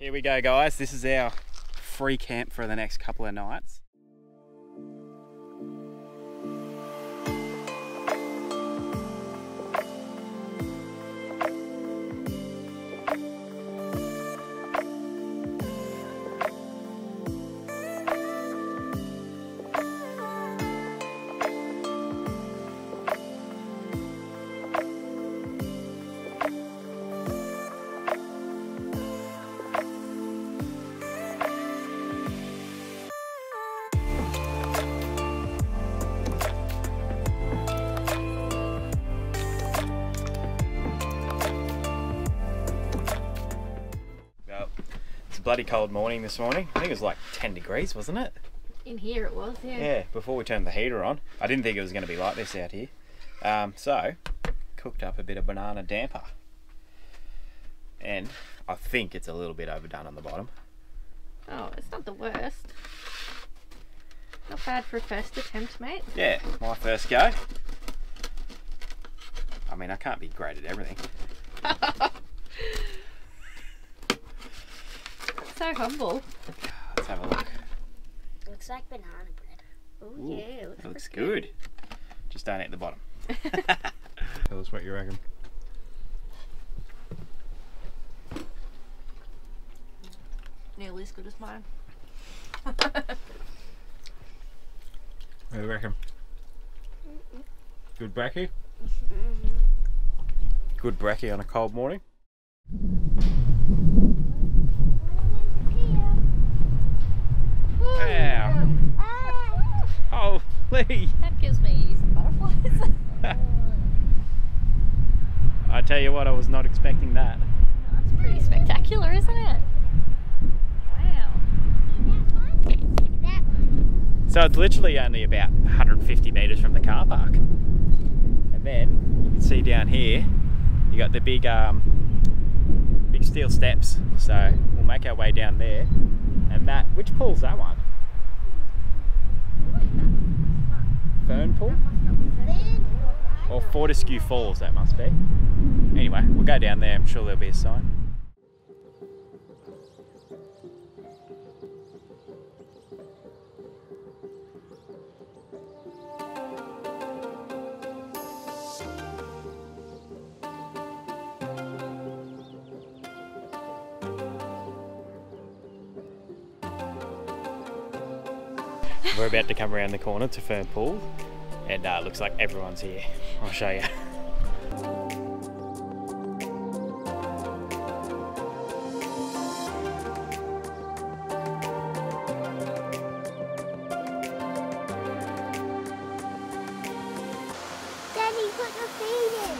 Here we go guys, this is our free camp for the next couple of nights. Bloody cold morning this morning. I think it was like 10 degrees, wasn't it? In here it was, yeah. Yeah, before we turned the heater on. I didn't think it was going to be like this out here. Um, so, cooked up a bit of banana damper. And I think it's a little bit overdone on the bottom. Oh, it's not the worst. Not bad for a first attempt, mate. Yeah, my first go. I mean, I can't be great at everything. So humble. Let's have a look. Looks like banana bread. Oh Ooh, yeah, it looks, looks pretty good. Just don't eat the bottom. Tell us what you reckon. Nearly as good as mine. What do you reckon? Good brekkie? Mm-hmm. Good brekkie on a cold morning? Wow! Lee! That gives me some butterflies. I tell you what, I was not expecting that. That's pretty spectacular, isn't it? Wow. So it's literally only about 150 metres from the car park. And then you can see down here, you got the big, um, big steel steps. So we'll make our way down there. And that, which pool's that one? Fern pool? Or Fortescue Falls, that must be. Anyway, we'll go down there. I'm sure there'll be a sign. To come around the corner to Fern Pool, and uh, looks like everyone's here. I'll show you. Daddy, put your feet in.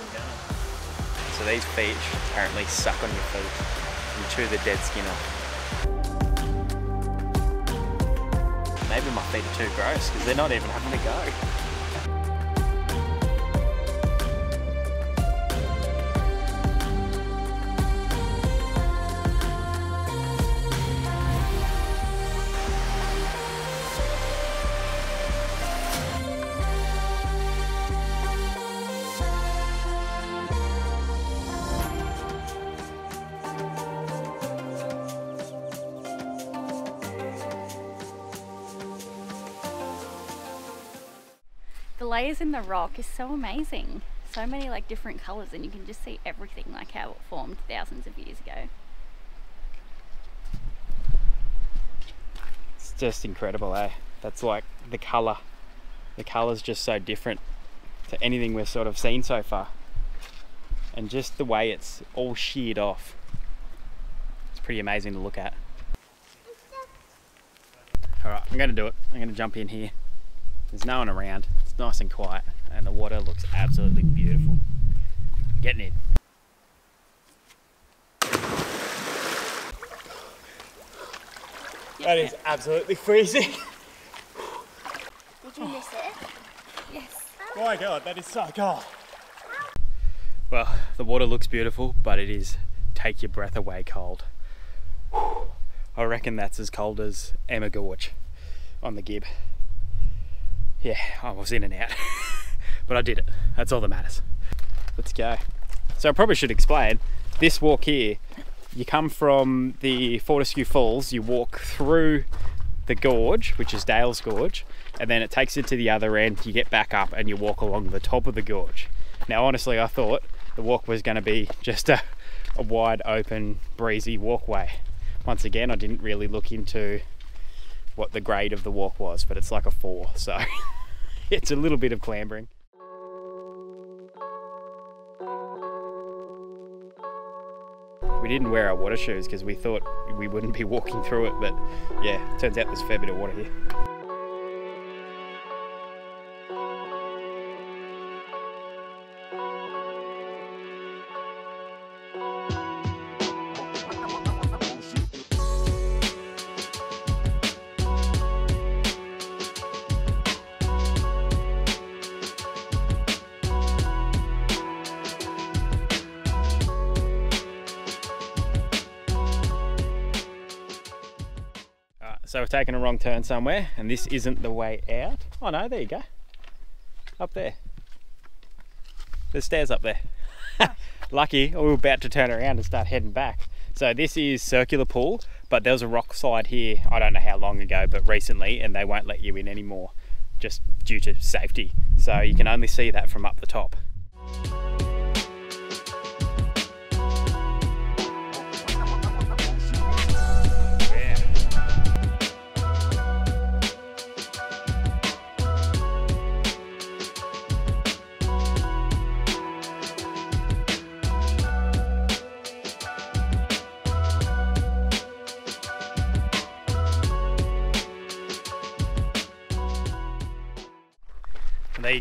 So these feet apparently suck on your feet and chew the dead skin off. Are too gross because they're not even having to go. Layers in the rock is so amazing. So many like different colours and you can just see everything like how it formed thousands of years ago. It's just incredible, eh? That's like the colour. The colour's just so different to anything we've sort of seen so far. And just the way it's all sheared off. It's pretty amazing to look at. Alright, I'm gonna do it. I'm gonna jump in here. There's no one around. It's nice and quiet and the water looks absolutely beautiful. Getting in. That is absolutely freezing. Did you miss it? Yes. Oh my god, that is so cold. Well, the water looks beautiful, but it is take your breath away cold. I reckon that's as cold as Emma Gorge on the Gibb. Yeah, oh, I was in and out, but I did it. That's all that matters. Let's go. So I probably should explain, this walk here you come from the Fortescue Falls, you walk through the gorge, which is Dales Gorge, and then it takes you to the other end. You get back up and you walk along the top of the gorge. Now, honestly, I thought the walk was going to be just a, a wide open, breezy walkway. Once again, I didn't really look into what the grade of the walk was, but it's like a four, so it's a little bit of clambering. We didn't wear our water shoes because we thought we wouldn't be walking through it, but yeah, turns out there's a fair bit of water here. So we've taken a wrong turn somewhere, and this isn't the way out. Oh no, there you go. Up there. There's stairs up there. Lucky, we were about to turn around and start heading back. So this is circular pool, but there was a rock slide here, I don't know how long ago, but recently, and they won't let you in anymore, just due to safety. So you can only see that from up the top.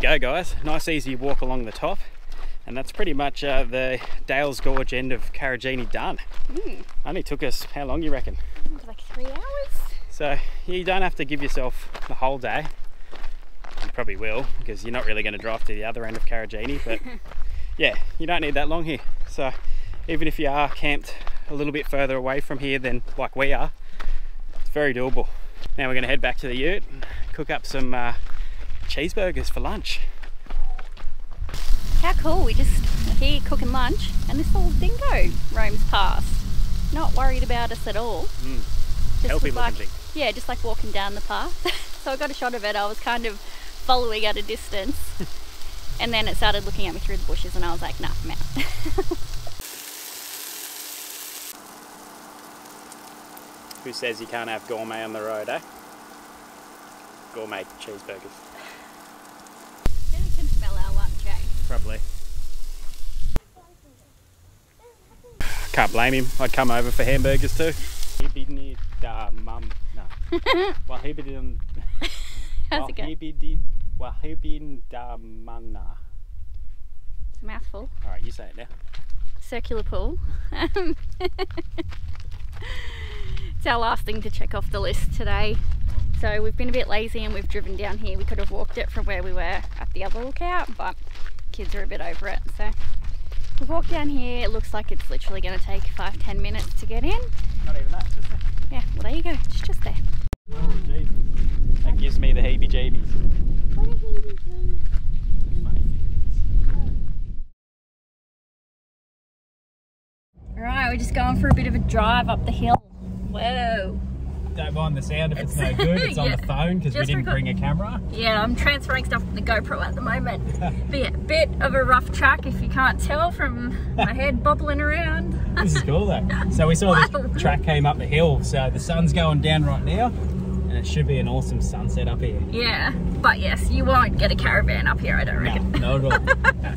Go guys, nice easy walk along the top and that's pretty much uh, the Dales Gorge end of Karijini done. Only took us, how long you reckon? Like three hours? So you don't have to give yourself the whole day. You probably will because you're not really going to drive to the other end of Karijini but yeah, you don't need that long here. So even if you are camped a little bit further away from here than like we are, it's very doable. Now we're going to head back to the ute cook up some uh, cheeseburgers for lunch. How cool, we just are here cooking lunch and this little dingo roams past. Not worried about us at all. Mm. Just Healthy like, thing. Yeah, just like walking down the path. so I got a shot of it. I was kind of following at a distance. and then it started looking at me through the bushes and I was like, nah, I'm out. Who says you can't have gourmet on the road, eh? Gourmet cheeseburgers. Probably. Can't blame him. I'd come over for hamburgers too. Hibidi da mum. No. Wahibidin. How's it go? Wahibidi. Wahibin da mana. It's a mouthful. Alright, you say it now. circular pool. It's our last thing to check off the list today. So we've been a bit lazy and we've driven down here. We could have walked it from where we were at the other lookout, but kids are a bit over it. So we've walked down here. It looks like it's literally going to take five, ten minutes to get in. Not even that. Just. Yeah, well there you go. It's just there. Oh, Jesus. That gives me the heebie jeebies. What did he do? Funny. Alright, we're just going for a bit of a drive up the hill. Whoa. Don't mind the sound if it's, It's- no good. It's on the phone because we didn't bring a camera. Yeah, I'm transferring stuff from the GoPro at the moment. but yeah, bit of a rough track if you can't tell from my head bobbling around. This is cool though. So we saw this track came up the hill. So the sun's going down right now, and it should be an awesome sunset up here. Yeah, but yes, you won't get a caravan up here, I don't No, reckon. not at all.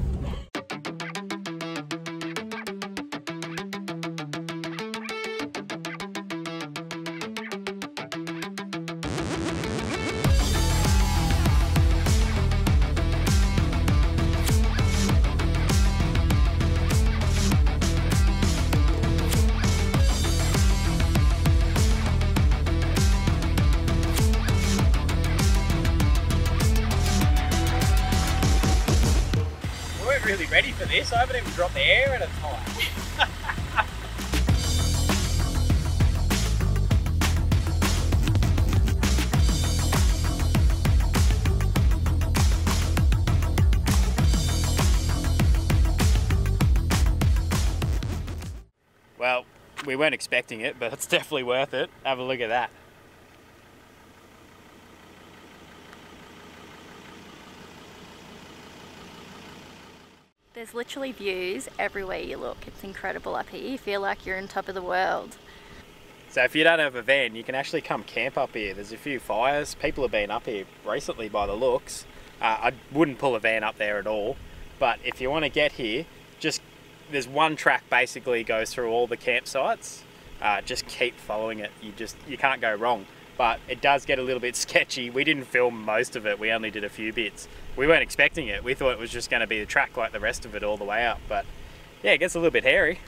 Really ready for this. I haven't even dropped the air at a time. Well, we weren't expecting it, but it's definitely worth it. Have a look at that. There's literally views everywhere you look. It's incredible up here. You feel like you're on top of the world. So if you don't have a van, you can actually come camp up here. There's a few fires. People have been up here recently by the looks. Uh, I wouldn't pull a van up there at all. But if you want to get here, just there's one track basically goes through all the campsites. Uh, just keep following it. You just you can't go wrong. But it does get a little bit sketchy. We didn't film most of it. We only did a few bits. We weren't expecting it. We thought it was just going to be the track like the rest of it all the way up. But yeah, it gets a little bit hairy.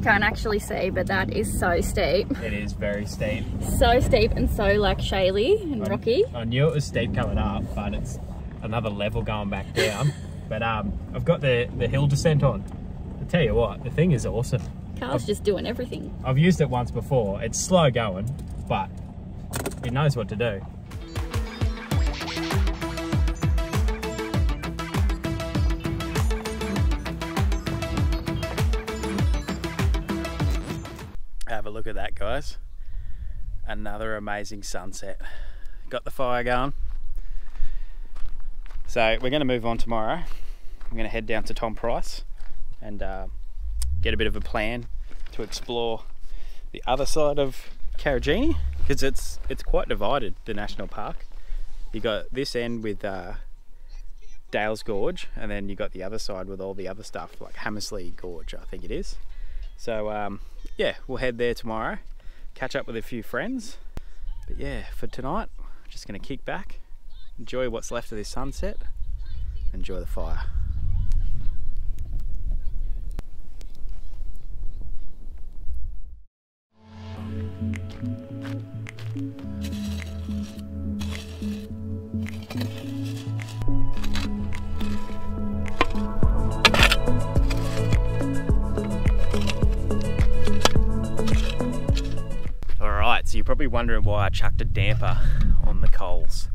You can't actually see, but that is so steep. It is very steep. So steep and so like shaly and rocky. I knew it was steep coming up, but it's another level going back down. but um, I've got the, the hill descent on. I tell you what, the thing is awesome. Carl's just doing everything. I've used it once before. It's slow going, but it knows what to do. Guys. Another amazing sunset. Got the fire going. So we're going to move on tomorrow. I'm going to head down to Tom Price and uh, get a bit of a plan to explore the other side of Karijini because it's it's quite divided. The national park. You got this end with uh, Dales Gorge, and then you got the other side with all the other stuff like Hamersley Gorge, I think it is. So um, yeah, we'll head there tomorrow, catch up with a few friends. But yeah, for tonight, just gonna kick back, enjoy what's left of this sunset, enjoy the fire. Probably wondering why I chucked a damper on the coals.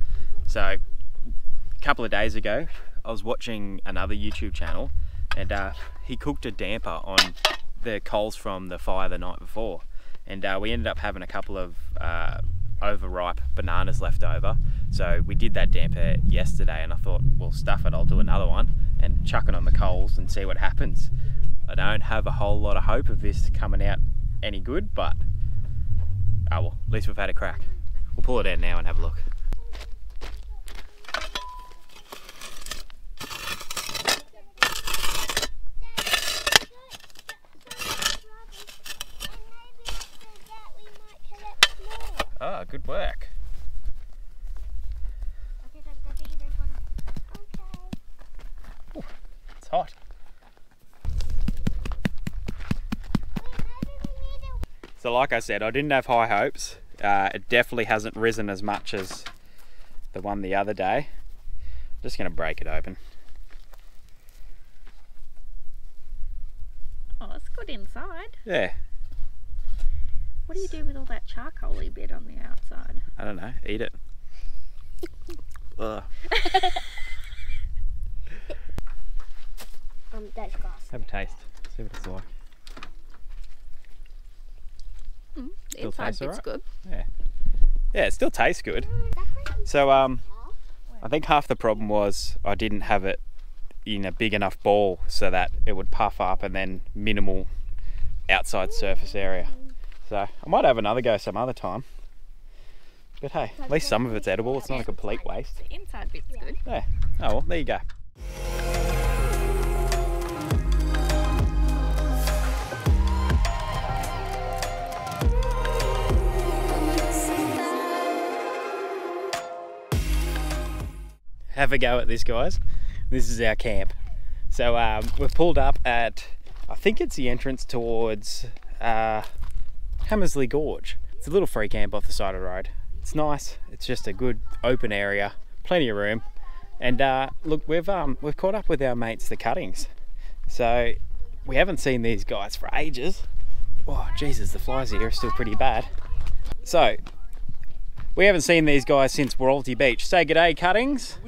So, a couple of days ago, I was watching another YouTube channel and uh, he cooked a damper on the coals from the fire the night before. And uh, we ended up having a couple of uh, overripe bananas left over. So we did that damper yesterday and I thought, well, stuff it, I'll do another one and chuck it on the coals and see what happens. I don't have a whole lot of hope of this coming out any good, but Oh well, at least we've had a crack. We'll pull it out now and have a look. Ah, good work. It's hot. So like I said, I didn't have high hopes. Uh, it definitely hasn't risen as much as the one the other day. I'm Just gonna break it open. Oh, it's good inside. Yeah, What do you do with all that charcoaly bit on the outside? I don't know, eat it. Ugh. Um, that's glass. Have a taste, see what it's like. Mm, the Still inside tastes bit's alright? good. Yeah, it still tastes good. So um, I think half the problem was I didn't have it in a big enough ball so that it would puff up and then minimal outside surface area. So I might have another go some other time. But hey, at least some of it's edible. It's not a complete waste. The inside bit's good. Yeah. Oh well, there you go. Have a go at this, guys. This is our camp. So um, we've pulled up at, I think it's the entrance towards uh, Hamersley Gorge. It's a little free camp off the side of the road. It's nice. It's just a good open area, plenty of room. And uh, look, we've um, we've caught up with our mates, the Cuttings. So we haven't seen these guys for ages. Oh, Jesus, the flies here are still pretty bad. So we haven't seen these guys since Waralty Beach. Say good day, Cuttings.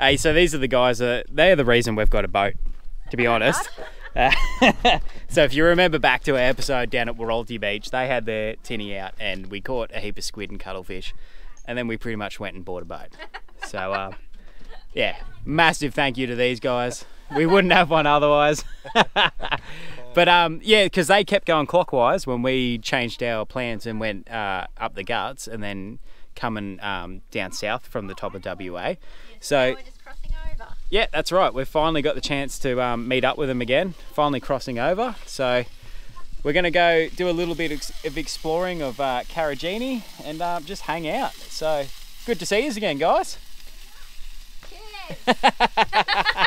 hey, so these are the guys that they're the reason we've got a boat, to be honest. Uh, so if you remember back to our episode down at Waralty Beach, they had their tinny out and we caught a heap of squid and cuttlefish, and then we pretty much went and bought a boat. So uh, yeah, massive thank you to these guys. We wouldn't have one otherwise. but um, yeah, because they kept going clockwise when we changed our plans and went uh, up the guts and then coming um, down south from the top of WA. So We're just crossing over. yeah, that's right. We've finally got the chance to um, meet up with them again. Finally crossing over. So we're going to go do a little bit of exploring of uh, Karijini and um, just hang out. So good to see you again, guys. Cheers.